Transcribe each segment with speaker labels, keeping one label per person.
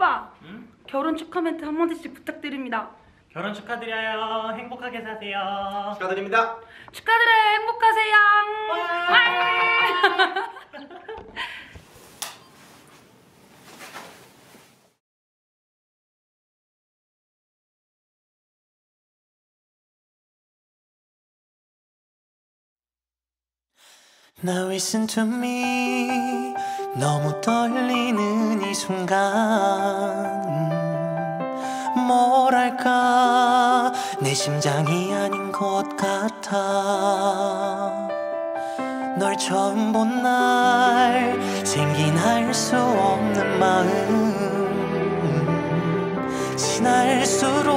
Speaker 1: 오빠
Speaker 2: 응?
Speaker 1: 결혼 축하 멘트 한 마디씩 부탁드립니다
Speaker 2: 결혼 축하드려요. 행복하게 사세요.
Speaker 3: 축하드립니다.
Speaker 1: 축하드려요 행복하세요 와!
Speaker 4: Now listen to me 너무 떨리는 이 순간. 음, 뭐랄까 내 심장이 아닌 것 같아. 널 처음 본 날 생긴 알수 없는 마음. 지날수록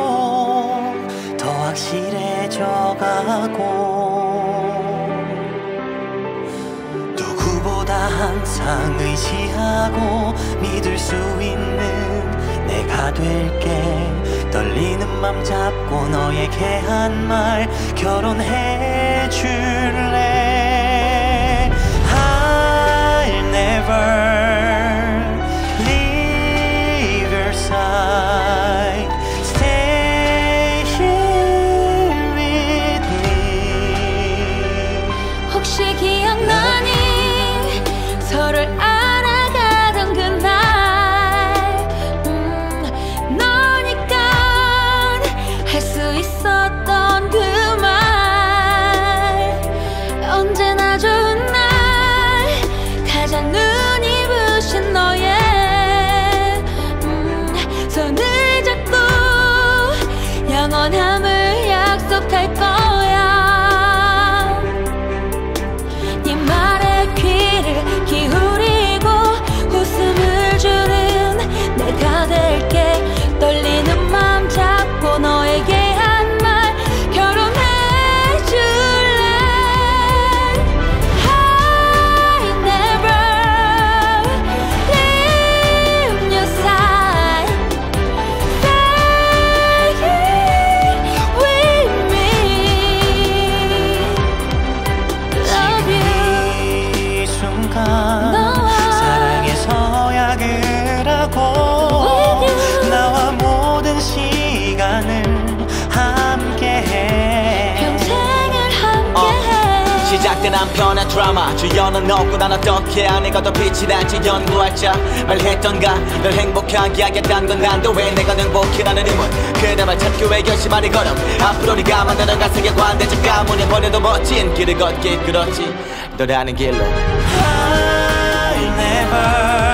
Speaker 4: 더 확실해져 가고 항상 의지하고 믿을 수 있는 내가 될게. 떨리는 맘 잡고 너에게 한 말 결혼해 줄래? I'll never leave your side
Speaker 5: 한편의 드라마. 주연은 없고 난 어떻게 아내가 더 빛이 날지 연구하자. 말했던가? 널 행복하게 하겠다는 건 난데 왜 내가 행복이라는 의문. 그대만 찾기 위해 결심하는 걸음. 앞으로 네가 만드는 가슴에 관대적 가문에 버려도 멋진 길을 걷기 그렇지. 너라는 길로.
Speaker 4: I never